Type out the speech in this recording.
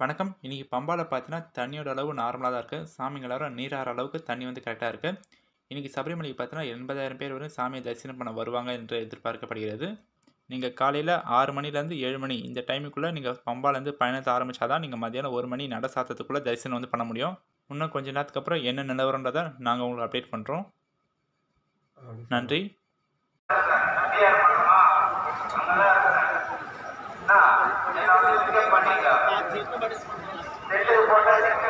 வணக்கம். இன்றைக்கி பம்பாவில் பார்த்தீங்கன்னா தண்ணியோட அளவு நார்மலாக தான் இருக்குது சாமிங்க எல்லாரும் நீராற அளவுக்கு தண்ணி வந்து கரெக்டாக இருக்குது இன்றைக்கி சபரிமலைக்கு பார்த்தீங்கன்னா எண்பதாயிரம் பேர் வரை சாமியை தரிசனம் பண்ண வருவாங்க என்று எதிர்பார்க்கப்படுகிறது. நீங்கள் காலையில் ஆறு மணிலேருந்து ஏழு மணி இந்த டைமுக்குள்ளே நீங்கள் பம்பாலேருந்து பயணத்தை ஆரம்பித்தா தான் நீங்கள் மத்தியானம் ஒரு மணி நட சாத்தத்துக்குள்ளே தரிசனம் வந்து பண்ண முடியும். இன்னும் கொஞ்ச நேரத்துக்கு அப்புறம் என்ன நிலவரன்றதை நாங்கள் உங்களுக்கு அப்டேட் பண்ணுறோம் நன்றி. என்ன